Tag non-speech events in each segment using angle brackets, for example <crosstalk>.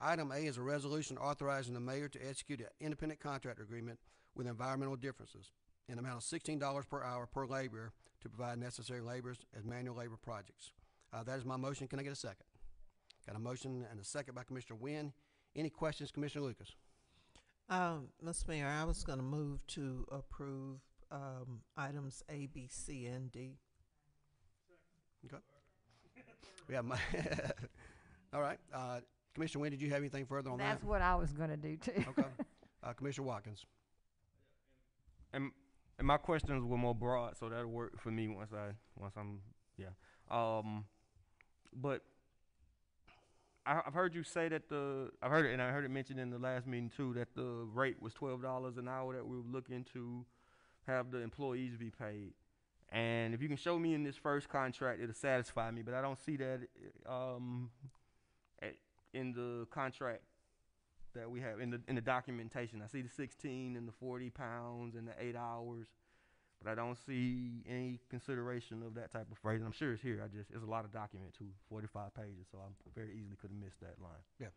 Item A is a resolution authorizing the mayor to execute an independent contractor agreement with environmental differences in the amount of sixteen dollars per hour per laborer to provide necessary labors as manual labor projects. Uh, that is my motion. Can I get a second? Got a motion and a second by Commissioner Wynn. Any questions, Commissioner Lucas? Um, Mr. Mayor, I was gonna move to approve, um, items A, B, C, and D. Okay. <laughs> We have my, <laughs> all right, uh, Commissioner Wynn, did you have anything further on that? That's what I was gonna do too. Okay, <laughs> uh, Commissioner Watkins. And and my questions were more broad, so that'll work for me once I once I'm yeah. Um, but I, I've heard you say that the I've heard it and I heard it mentioned in the last meeting too that the rate was twelve dollars an hour that we were looking to have the employees be paid. And if you can show me in this first contract, it'll satisfy me. But I don't see that um, at, in the contract that we have in the in the documentation. I see the 16 and the 40 pounds and the eight hours, but I don't see any consideration of that type of phrase. I'm sure it's here. I just it's a lot of document too, 45 pages, so I very easily could have missed that line. Yeah.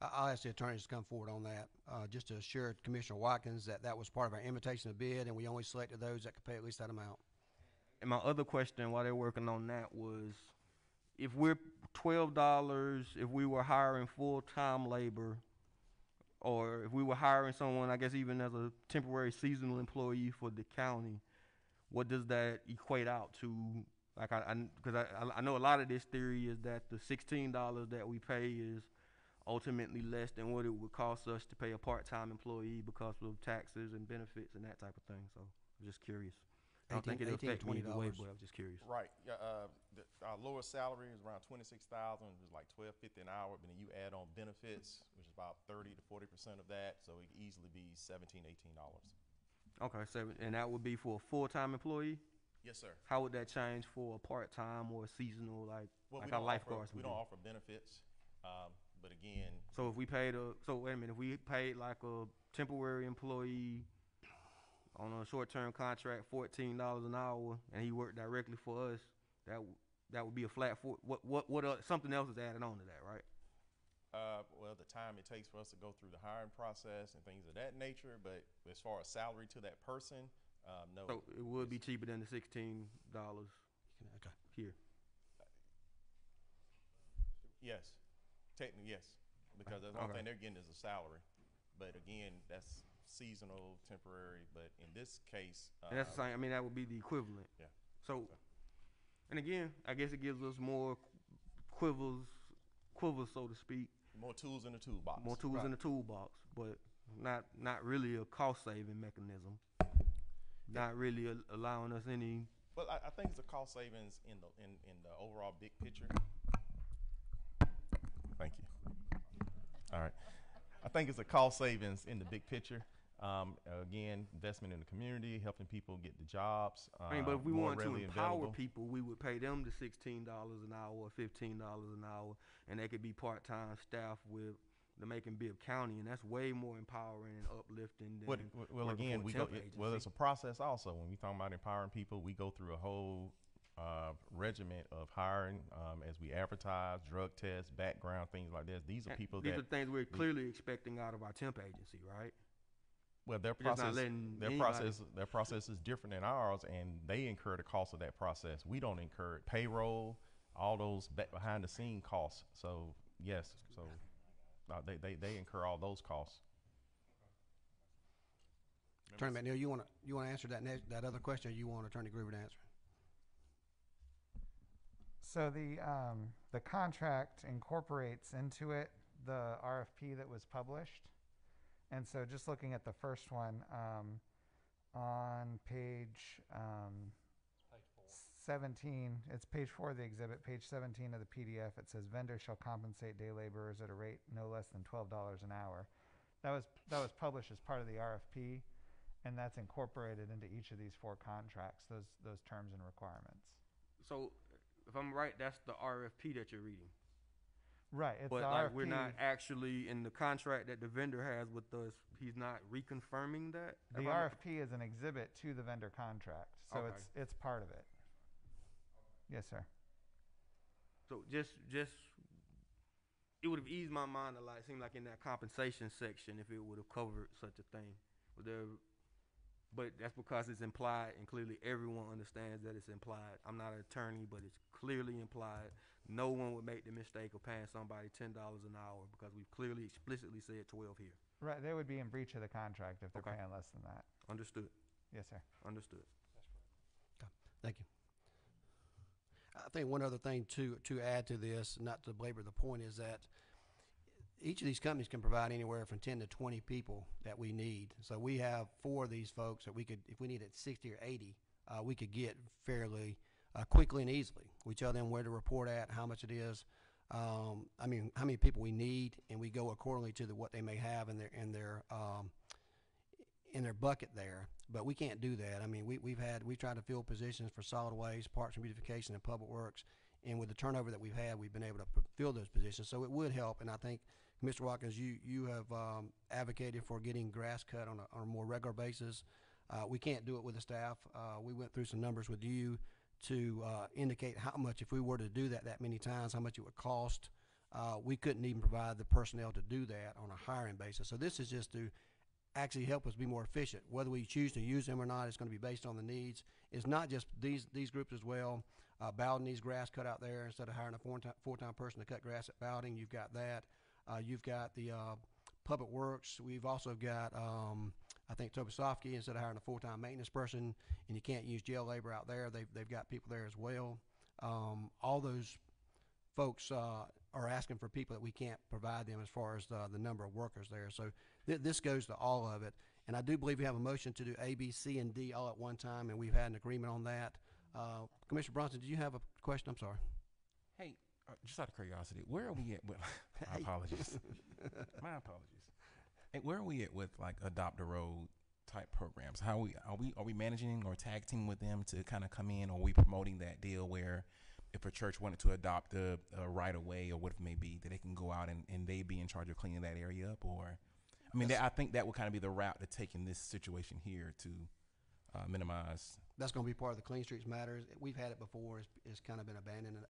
I'll ask the attorneys to come forward on that, uh, just to assure Commissioner Watkins that that was part of our invitation to bid, and we only selected those that could pay at least that amount. And my other question while they're working on that was, if we're twelve dollars, if we were hiring full time labor, or if we were hiring someone, I guess even as a temporary seasonal employee for the county, what does that equate out to? Like I, because I, I, I know a lot of this theory is that the sixteen dollars that we pay is ultimately less than what it would cost us to pay a part time employee because of taxes and benefits and that type of thing. So I'm just curious. I don't 18 think it'll 18 affect me either way, $20. but I'm just curious. Right, yeah, uh, the, our lowest salary is around twenty-six thousand, it was like twelve fifty an hour, but then you add on benefits, which is about thirty to forty percent of that, so it could easily be seventeen, eighteen dollars. Okay, so and that would be for a full time employee. Yes, sir. How would that change for a part time or a seasonal, like Well, we like our don't lifeguards? offer, we would don't do? offer benefits, um, but again, So if we paid a so wait a minute, if we paid like a temporary employee on a short term contract, fourteen dollars an hour, and he worked directly for us, that w- that would be a flat for what what what uh, something else is added on to that, right? uh, well, the time it takes for us to go through the hiring process and things of that nature, but as far as salary to that person, um, no. So it would be cheaper than the sixteen dollars Okay. here. Yes, technically, yes, because the only Okay. thing they're getting is a salary. But again, that's seasonal, temporary, but in this case. And that's the uh, same. I mean, that would be the equivalent. Yeah. So, and again, I guess it gives us more quivers, quivers, so to speak, More tools in the toolbox. more tools Right. in the toolbox, but not not really a cost saving mechanism. Not really a, allowing us any. Well, I, I think it's a cost savings in the, in, in the overall big picture. Thank you. All right. I think it's a cost savings in the big picture. Um, again, investment in the community, helping people get the jobs. I mean, but uh, if we more wanted to empower available. people, we would pay them the sixteen dollars an hour or fifteen dollars an hour, and they could be part time staff with the Macon Bibb County, and that's way more empowering and uplifting than. What, well, again, we go, it- well, it's a process also. When we talk about empowering people, we go through a whole uh, regiment of hiring um, as we advertise, drug tests, background, things like this. These are And people These that are things we're clearly expecting out of our temp agency, right? Well, their We're process, their anybody- process, their process is different than ours, and they incur the cost of that process. We don't incur it. payroll, all those back behind the scene costs. So yes, so uh, they, they they incur all those costs. Attorney McNeil, you wanna, you wanna answer that next, that other question, or you want Attorney Groover to answer? So the, um, the contract incorporates into it the RFP that was published. And so just looking at the first one, um, on page, um, seventeen, it's page four of the exhibit, page seventeen of the PDF, it says vendor shall compensate day laborers at a rate no less than twelve dollars an hour. That was, that was published as part of the RFP, and that's incorporated into each of these four contracts, those, those terms and requirements. So, if I'm right, that's the RFP that you're reading. Right, it's But like we're not actually in the contract that the vendor has with us. He's not reconfirming that. The RFP is an exhibit to the vendor contract, so Okay. it's, it's part of it. Yes, sir. So just just it would have eased my mind a lot. It seemed like in that compensation section, if it would have covered such a thing, but there, but that's because it's implied, and clearly everyone understands that it's implied. I'm not an attorney, but it's clearly implied. No one would make the mistake of paying somebody ten dollars an hour because we've clearly explicitly said twelve here. Right, they would be in breach of the contract if they're Okay. paying less than that. Understood. Yes, sir. Understood. Thank you. I think one other thing to, to add to this, not to belabor the point, is that each of these companies can provide anywhere from ten to twenty people that we need. So we have four of these folks that we could, if we needed sixty or eighty, uh, we could get fairly, uh, quickly and easily. We tell them where to report at, how much it is, um, I mean, how many people we need, and we go accordingly to the, what they may have in their, in their, um, in their bucket there, but we can't do that. I mean, we, we've had, we tried to fill positions for solid waste, parks and beautification, and public works, and with the turnover that we've had, we've been able to fill those positions. So it would help, and I think, Mr. Watkins, you, you have um, advocated for getting grass cut on a, on a more regular basis. Uh, we can't do it with the staff. Uh, we went through some numbers with you to uh, indicate how much, if we were to do that that many times, how much it would cost. Uh, we couldn't even provide the personnel to do that on a hiring basis. So this is just to actually help us be more efficient. Whether we choose to use them or not, it's going to be based on the needs. It's not just these these groups as well. Uh, Bowden needs grass cut out there instead of hiring a full time person to cut grass at Bowden. You've got that. Uh, you've got the uh, Public Works. We've also got um, I think Tobesofkee instead of hiring a full time maintenance person, and you can't use jail labor out there. They've they've got people there as well. Um, all those folks uh, are asking for people that we can't provide them as far as the, the number of workers there. So th- this goes to all of it. And I do believe we have a motion to do A, B, C, and D all at one time, and we've had an agreement on that. Uh, Commissioner Bronson, did you have a question? I'm sorry. Hey, uh, just out of curiosity, where are we at? With, <laughs> <laughs> my apologies. my apologies. Hey, where are we at with like adopt a road type programs? How we are we are we managing or tag team with them to kind of come in, or are we promoting that deal where if a church wanted to adopt a, a right of way or what it may be, that they can go out and, and they be in charge of cleaning that area up? Or, I mean, that, I think that would kind of be the route to take in this situation here to uh, minimize That's going to be part of the Clean Streets Matters. We've had it before. It's, it's kind of been abandoned